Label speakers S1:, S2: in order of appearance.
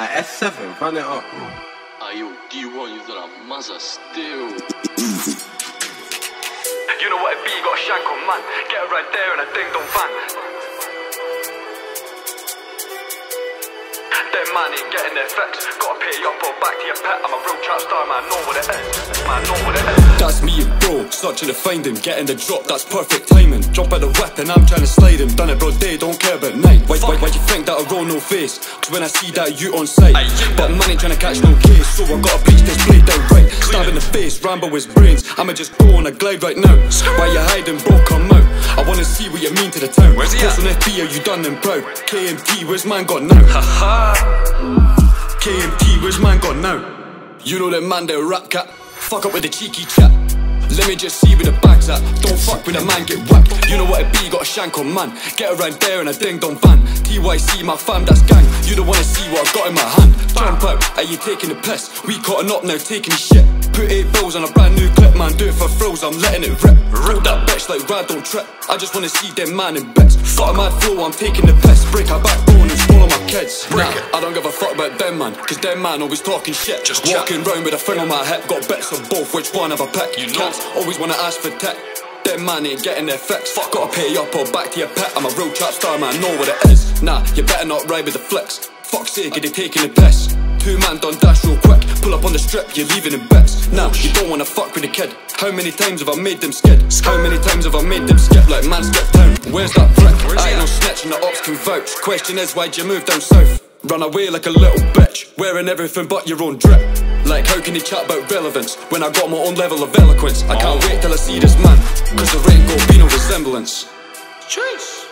S1: At S7, run it up.
S2: Ayo, D1, you done a muzzer still.
S3: You know what it be, you got a shank on man. Get right there and a ding dong van. Them man ain't getting their flex. Gotta pay up or back to your pet. I'm a real trap star, man. Know what it is. Man, know what it is.
S4: That's me and searching to find him, getting the drop, that's perfect timing. Drop out the weapon, I'm trying to slide him, done it bro day, don't care about night. Why, why, why you think that I roll no face? Cause when I see that you on sight, but man ain't trying to catch no case, so I gotta bleach this blade down right. Stab in the face, ramble his brains, I'ma just go on a glide right now. Why you hiding bro, come out. I wanna see what you mean to the town.
S3: Where's he
S4: Post
S3: at?
S4: on FB, are you done and proud? KMT, where's man got now? KMT, where's man got now? You know that man, that rap cat. Fuck up with the cheeky chat. Let me just see where the bag's at. Don't fuck with a man, get whacked. You know what it be, got a shank on man. Get around there in a ding dong van. TYC, my fam, that's gang. You don't wanna see what I got in my hand. Jump out, are you taking the piss? We caught up now, taking his shit. Put eight bills on a brand new clip, man. Do it for thrills, I'm letting it rip. Rip that bitch like rad, don't trip. I just wanna see them man in bets. Fuck my flow, I'm taking the piss. Break her backbone and swallow my kids. Nah, I don't give a fuck about them man, cause them man always talking shit.
S3: Just
S4: walking round with a thing on my hip, got bits of both. Which one have I picked?
S3: You know.
S4: Cats always wanna ask for tech. Them man ain't getting their fix. Fuck, gotta pay up or back to your pet. I'm a real trap star, man. Know what it is. Nah, you better not ride with the flicks. Fuck's sake, are they taking the piss? Two man done dash real quick. Pull up on the strip, you're leaving in bits. Nah, you don't wanna fuck with the kid. How many times have I made them skid? How many times have I made them skip like man skip town? Where's that prick? I ain't no snitch and the ops can vouch. Question is, why'd you move down south? Run away like a little bitch, wearing everything but your own drip. Like, how can you chat about relevance when I got my own level of eloquence? I can't wait till I see this man, cause there ain't gonna be no resemblance.
S3: Chase.